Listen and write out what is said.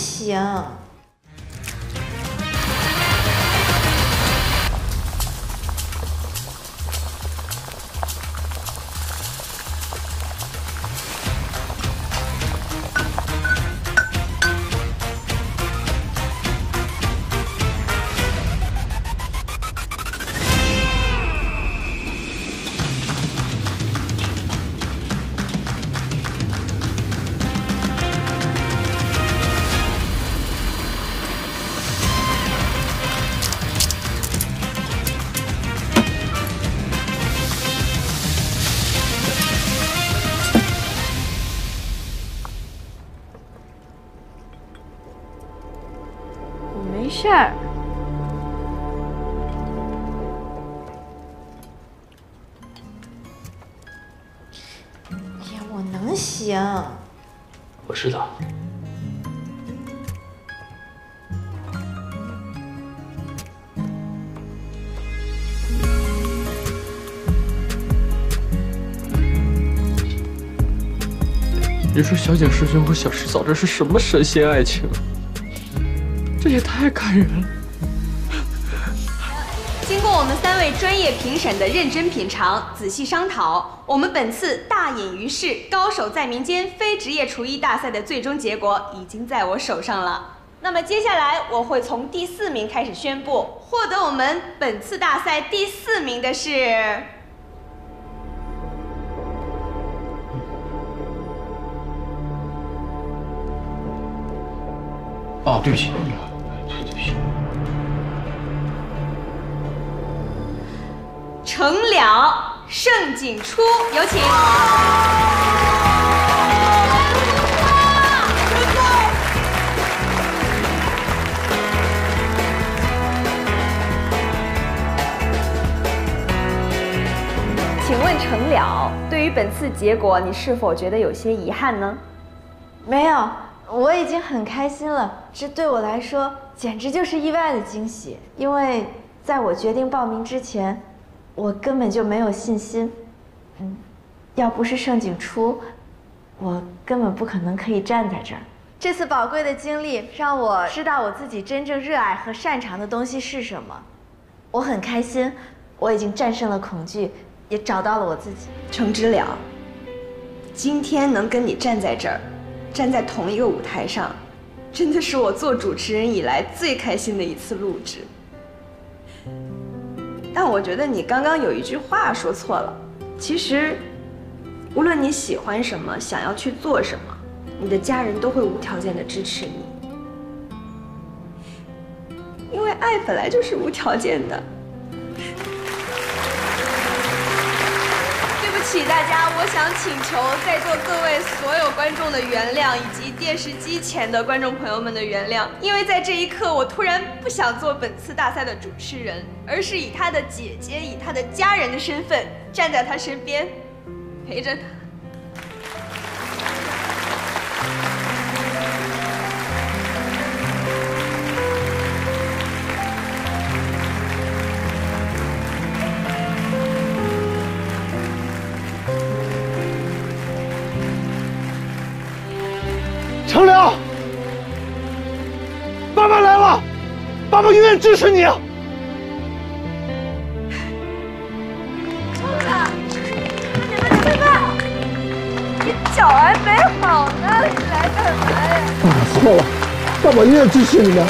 行。事儿。哎呀，我能行。我知道。你说小景师兄和小石嫂这是什么神仙爱情？这也太感人了。经过我们三位专业评审的认真品尝、仔细商讨，我们本次大隐于市、高手在民间非职业厨艺大赛的最终结果已经在我手上了。那么接下来我会从第四名开始宣布，获得我们本次大赛第四名的是。哦，对不起，程了，盛景初，有请。请问程了，对于本次结果，你是否觉得有些遗憾呢？没有，我已经很开心了。这对我来说简直就是意外的惊喜，因为在我决定报名之前，我根本就没有信心。嗯，要不是盛景初，我根本不可能可以站在这儿。这次宝贵的经历让我知道我自己真正热爱和擅长的东西是什么。我很开心，我已经战胜了恐惧，也找到了我自己。程之了，今天能跟你站在这儿，站在同一个舞台上，真的是我做主持人以来最开心的一次录制。但我觉得你刚刚有一句话说错了。其实，无论你喜欢什么，想要去做什么，你的家人都会无条件的支持你，因为爱本来就是无条件的。起大家，我想请求在座各位所有观众的原谅，以及电视机前的观众朋友们的原谅，因为在这一刻，我突然不想做本次大赛的主持人，而是以他的姐姐、以他的家人的身份站在他身边，陪着他。程良，爸爸来了，爸爸永远支持你。你脚还没好呢，你来干嘛呀？爸爸错了，爸爸永远支持你们。